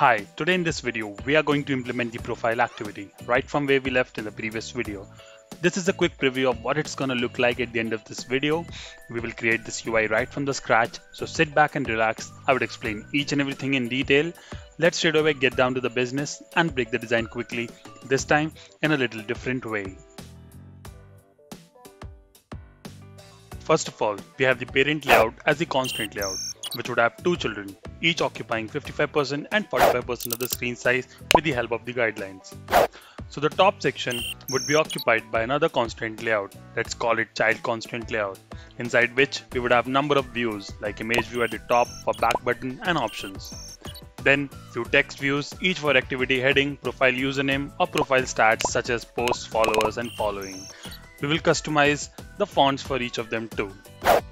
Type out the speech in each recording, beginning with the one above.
Hi, today in this video, we are going to implement the profile activity right from where we left in the previous video. This is a quick preview of what it's gonna look like at the end of this video. We will create this UI right from the scratch, so sit back and relax. I would explain each and everything in detail. Let's straight away get down to the business and break the design quickly, this time in a little different way. First of all, we have the parent layout as the constraint layout, which would have two children, each occupying 55% and 45% of the screen size with the help of the guidelines. So the top section would be occupied by another constraint layout, let's call it child constraint layout, inside which we would have number of views like image view at the top for back button and options. Then few text views, each for activity heading, profile username or profile stats such as posts, followers and following. We will customize the fonts for each of them too.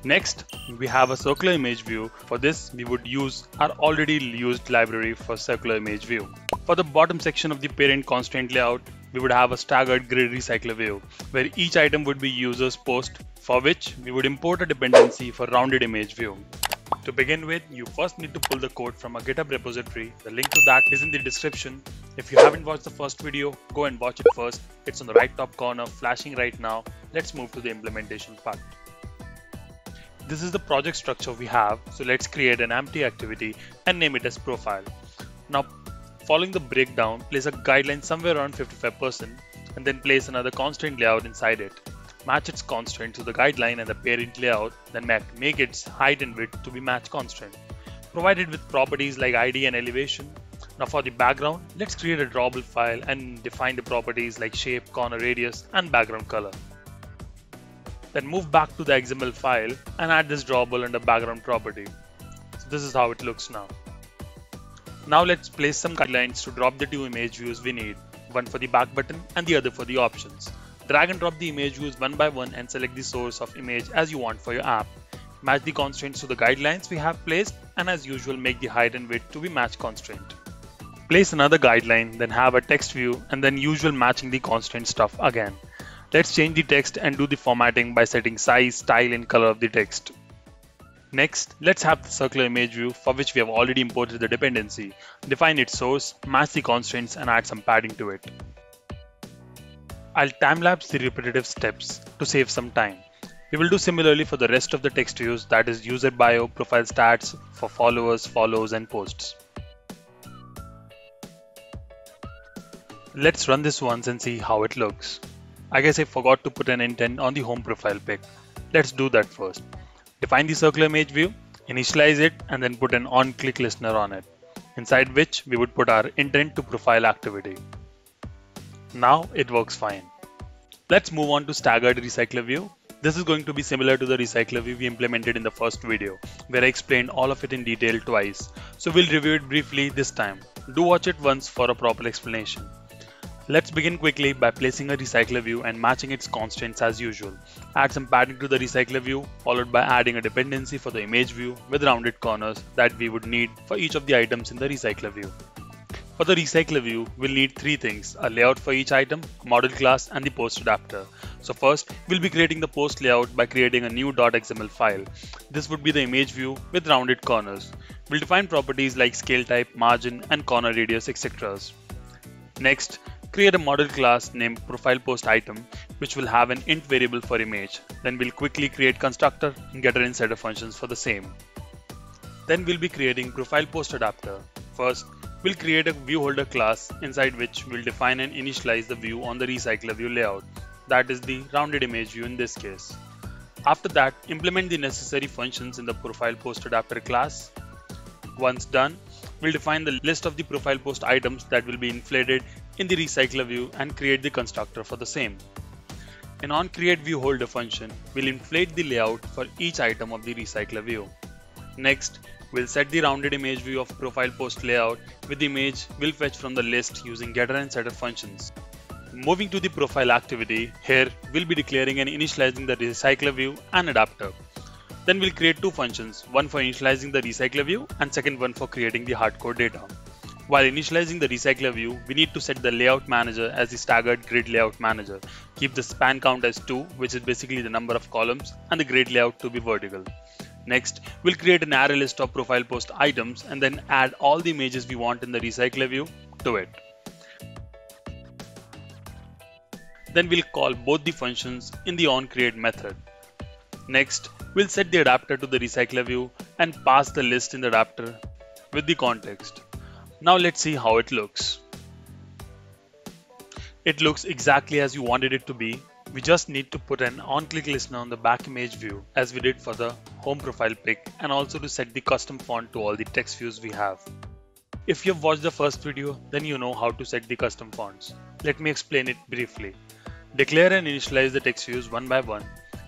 Next, we have a circular image view. For this, we would use our already used library for circular image view. For the bottom section of the parent constraint layout, we would have a staggered grid recycler view, where each item would be user's post, for which we would import a dependency for rounded image view. To begin with, you first need to pull the code from a GitHub repository. The link to that is in the description. If you haven't watched the first video, go and watch it first. It's on the right top corner, flashing right now. Let's move to the implementation part. This is the project structure we have, so let's create an empty activity and name it as profile. Now Following the breakdown, place a guideline somewhere around 55% and then place another constraint layout inside it. Match its constraint to the guideline and the parent layout, then make its height and width to be match constraint. Provided with properties like ID and elevation. Now for the background, let's create a drawable file and define the properties like shape, corner radius, and background color. Then move back to the XML file and add this drawable under background property. So this is how it looks now. Now let's place some guidelines to drop the two image views we need, one for the back button and the other for the options. Drag and drop the image views one by one and select the source of image as you want for your app. Match the constraints to the guidelines we have placed and as usual make the height and width to be match constraint. Place another guideline, then have a text view and then usual matching the constraint stuff again. Let's change the text and do the formatting by setting size, style and color of the text. Next, let's have the circular image view for which we have already imported the dependency. Define its source, match the constraints and add some padding to it. I'll time-lapse the repetitive steps to save some time. We will do similarly for the rest of the text views that is user bio, profile stats for followers, follows and posts. Let's run this once and see how it looks. I guess I forgot to put an intent on the home profile pic. Let's do that first. Define the circular image view, initialize it, and then put an on-click listener on it, inside which we would put our intent to profile activity. Now it works fine. Let's move on to staggered recycler view. This is going to be similar to the recycler view we implemented in the first video, where I explained all of it in detail twice. So we'll review it briefly this time. Do watch it once for a proper explanation. Let's begin quickly by placing a recycler view and matching its constraints as usual. Add some padding to the recycler view, followed by adding a dependency for the image view with rounded corners that we would need for each of the items in the recycler view. For the recycler view, we'll need three things, a layout for each item, model class, and the post adapter. So first, we'll be creating the post layout by creating a new .xml file. This would be the image view with rounded corners. We'll define properties like scale type, margin, and corner radius, etc. Next, create a model class named profile post item which will have an int variable for image. Then we'll quickly create constructor and getter setter functions for the same. Then we'll be creating profile post adapter. First, we'll create a view holder class inside which we'll define and initialize the view on the recycler view layout. That is the rounded image view in this case. After that, implement the necessary functions in the profile post adapter class. Once done, we'll define the list of the profile post items that will be inflated in the recycler view and create the constructor for the same. An onCreateViewHolder function will inflate the layout for each item of the recycler view. Next, we'll set the rounded image view of profile post layout with the image we'll fetch from the list using getter and setter functions. Moving to the profile activity, here we'll be declaring and initializing the recycler view and adapter. Then we'll create two functions, one for initializing the recycler view and second one for creating the hardcode data. While initializing the recycler view, we need to set the layout manager as the staggered grid layout manager. Keep the span count as 2, which is basically the number of columns, and the grid layout to be vertical. Next, we'll create an array list of profile post items and then add all the images we want in the recycler view to it. Then we'll call both the functions in the onCreate method. Next, we'll set the adapter to the recycler view and pass the list in the adapter with the context. Now let's see how it looks. It looks exactly as you wanted it to be. We just need to put an on-click listener on the back image view as we did for the home profile pic and also to set the custom font to all the text views we have. If you've watched the first video, then you know how to set the custom fonts. Let me explain it briefly. Declare and initialize the text views one by one.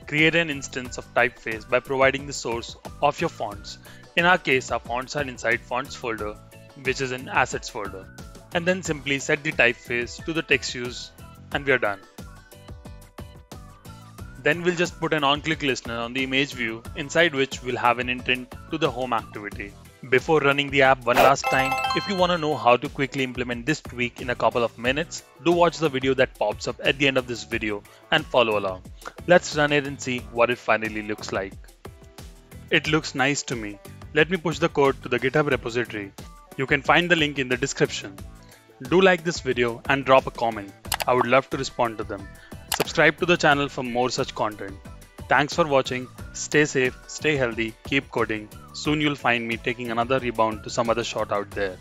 Create an instance of typeface by providing the source of your fonts. In our case, our fonts are inside fonts folder, which is an assets folder. And then simply set the typeface to the text views and we are done. Then we'll just put an on-click listener on the image view inside which we'll have an intent to the home activity. Before running the app one last time, if you want to know how to quickly implement this tweak in a couple of minutes, do watch the video that pops up at the end of this video and follow along. Let's run it and see what it finally looks like. It looks nice to me. Let me push the code to the GitHub repository. You can find the link in the description. Do like this video and drop a comment. I would love to respond to them. Subscribe to the channel for more such content. Thanks for watching. Stay safe, stay healthy, keep coding. Soon you'll find me taking another rebound to some other shot out there.